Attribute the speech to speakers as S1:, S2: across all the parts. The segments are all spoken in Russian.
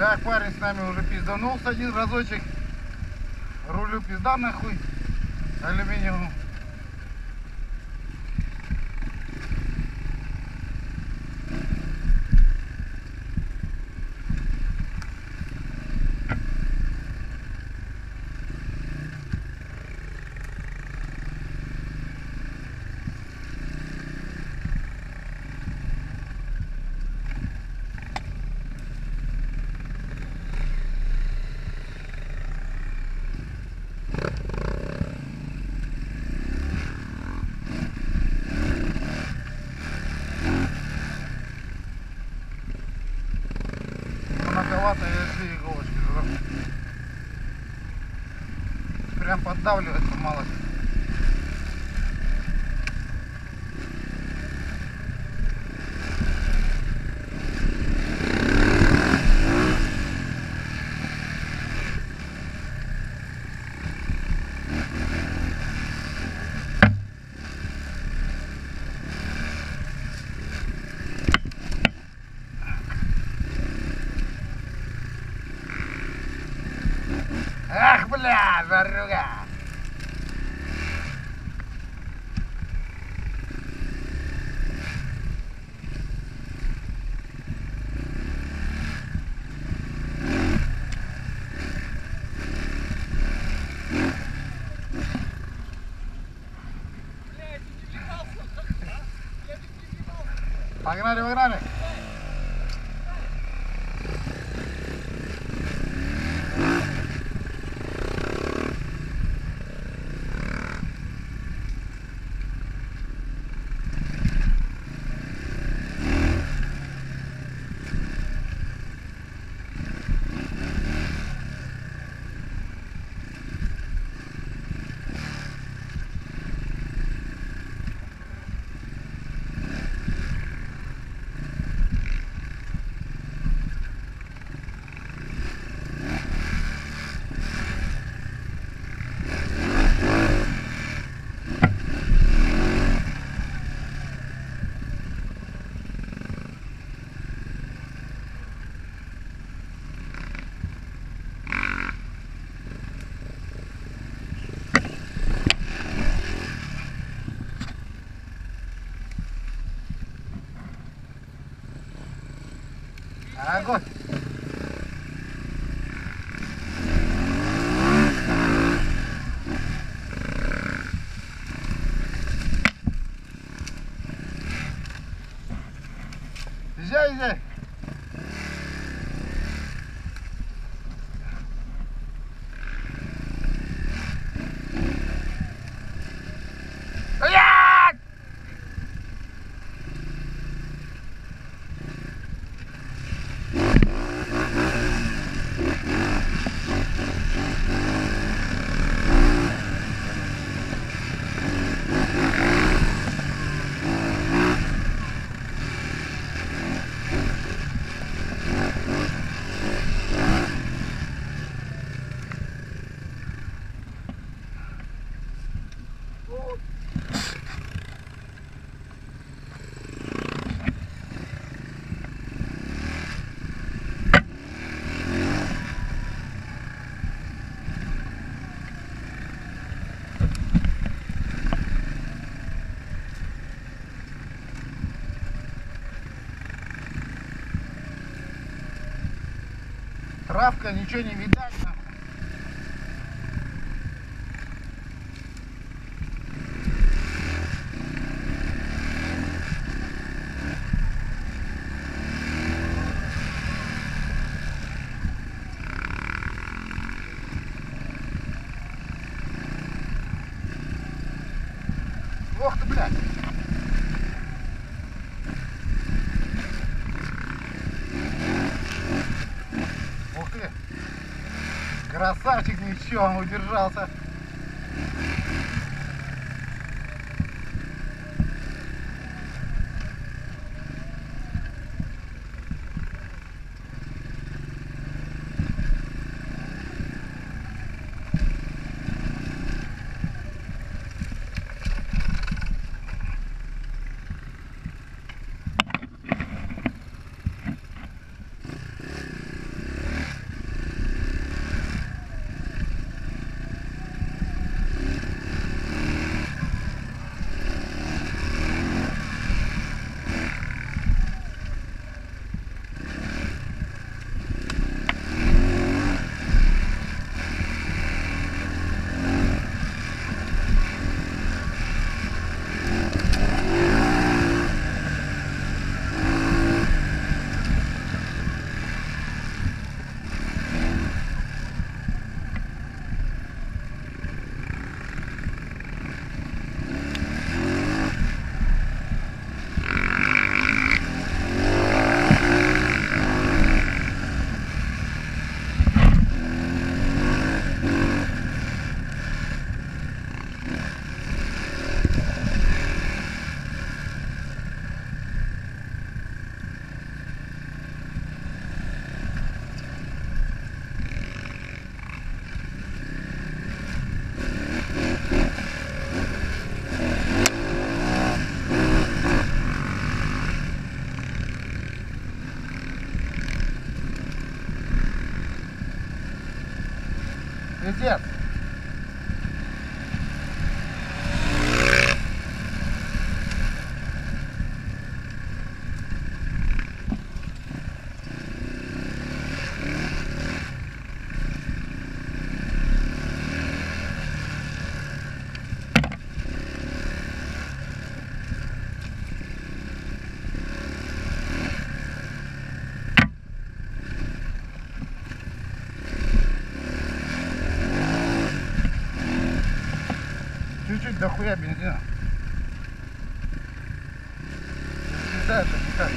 S1: Так, парень с нами уже пизданулся один разочек. Рулю пизда нахуй. Алюминиевым. Прям поддавливается мало. Ах, бля, заруга. Va grande. Травка, ничего не видать. нахуй. Ох ты, блядь. Ух ты. Красавчик, ничего, он удержался. Пиздец. Дохуя бензина. Съезжает, никак.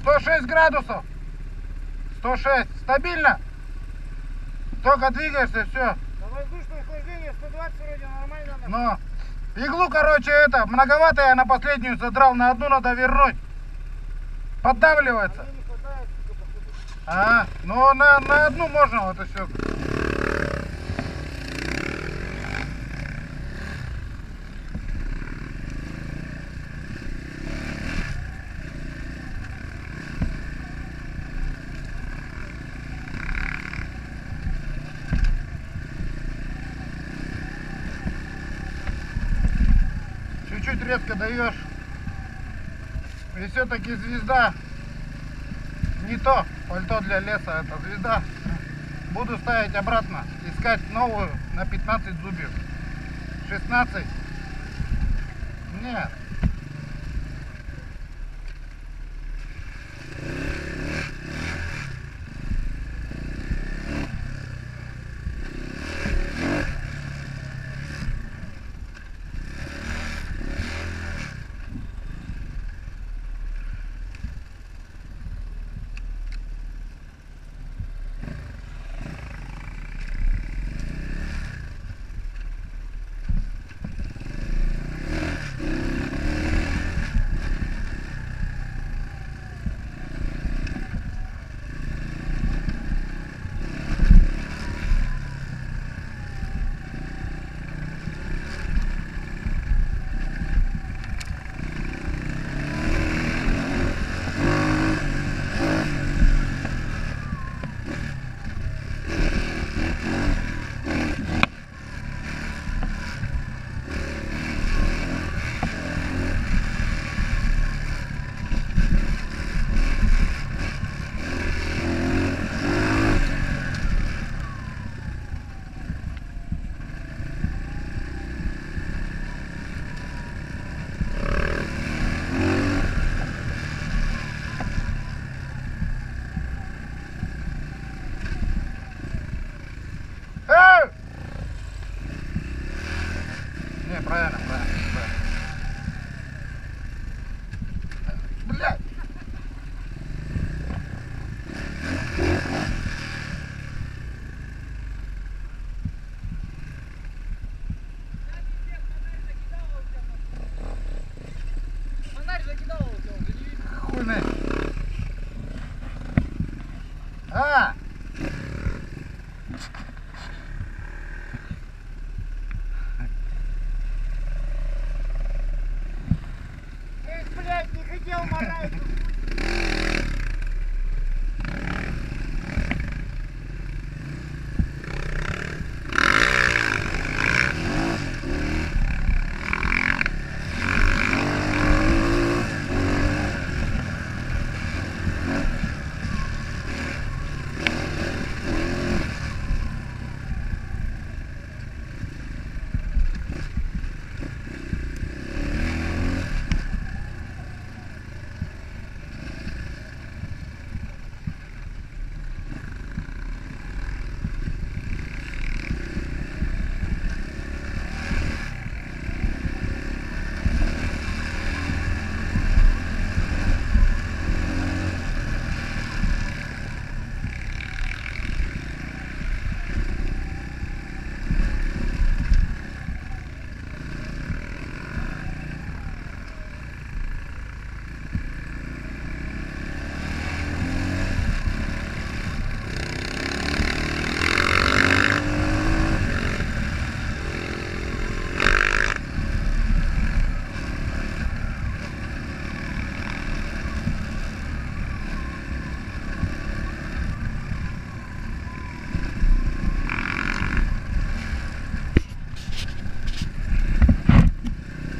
S1: Сто шесть градусов. Сто шесть. Стабильно. Только двигаешься, все. Но иглу, короче, это, многовато я на последнюю задрал, на одну надо вернуть. Поддавливается.
S2: Походу.
S1: А, ну на, на одну можно вот и все. Резко даешь. И все-таки звезда не то пальто для леса, это звезда. Буду ставить обратно, искать новую на 15 зубьев. 16. Нет.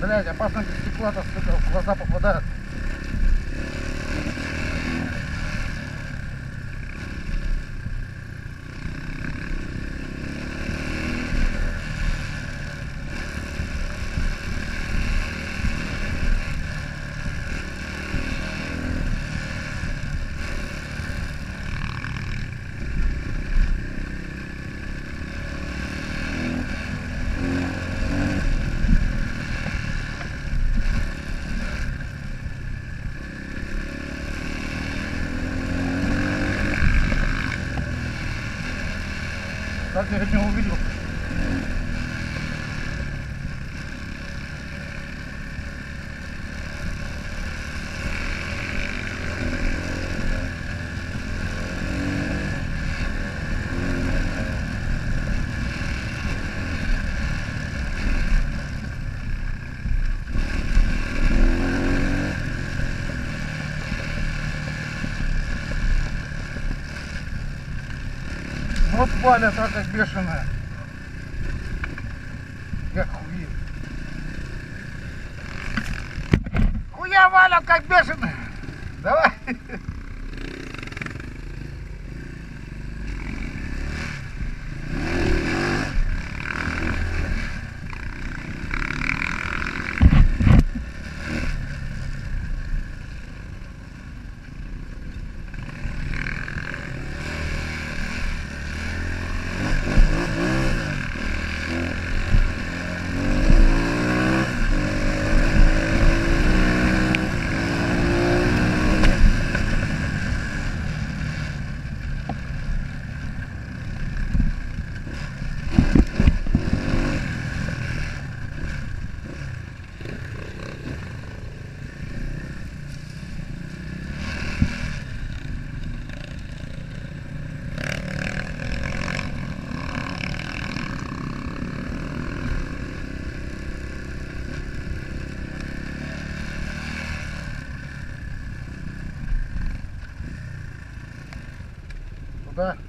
S1: Блять, опасно без стекла-то, сука, в глаза попадает. Так я не увидел. Вот валят, а как бешеная. Я хуи. Хуя валят, как бешеная. back.